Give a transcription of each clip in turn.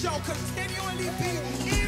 shall continually be in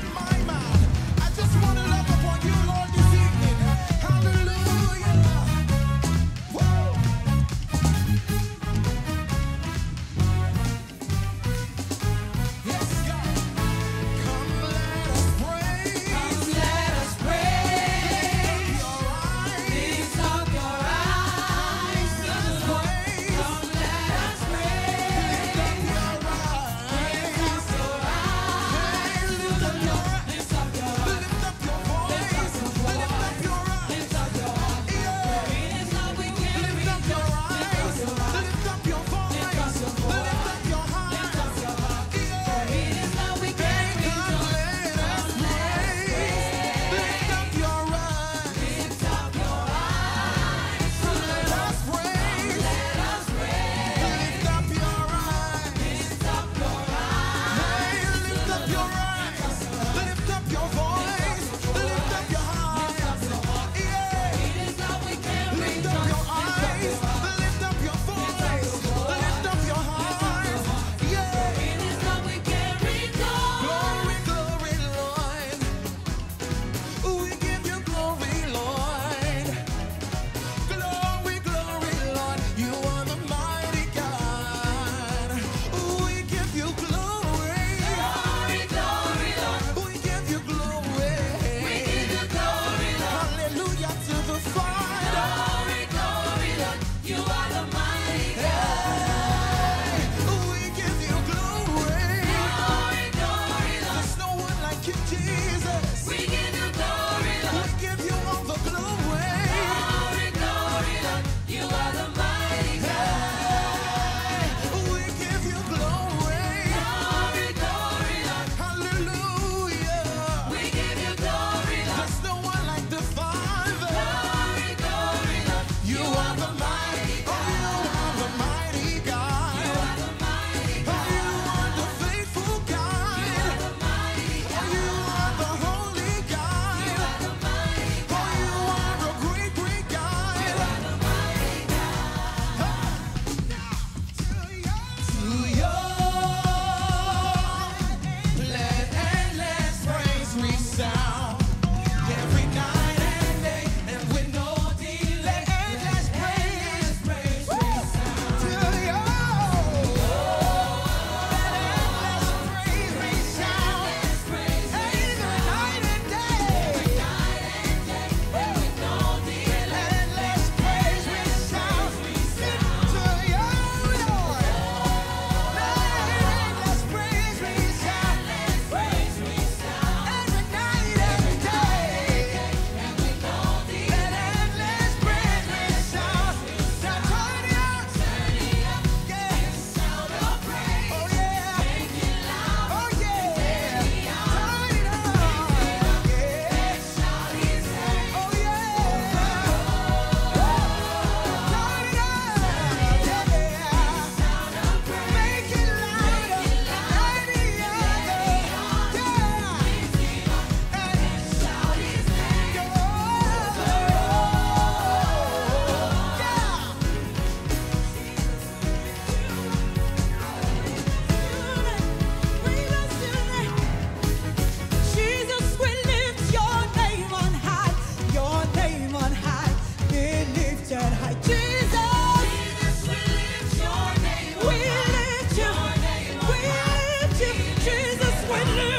Jesus,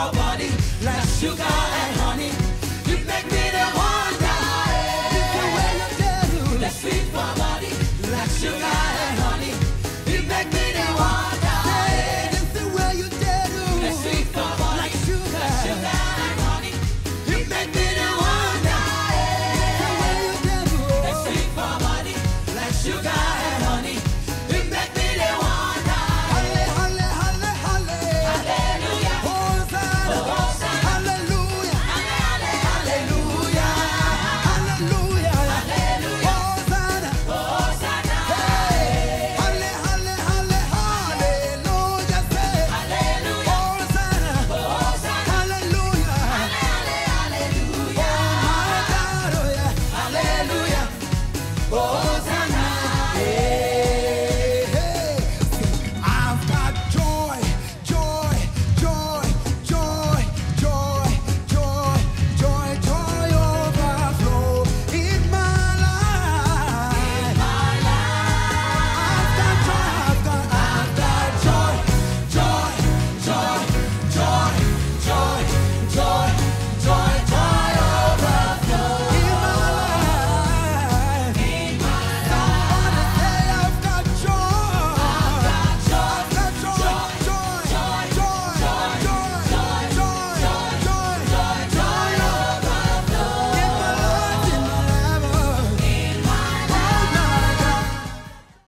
for body, like sugar and honey. You make me the. The way you do. That's sweet body, like sugar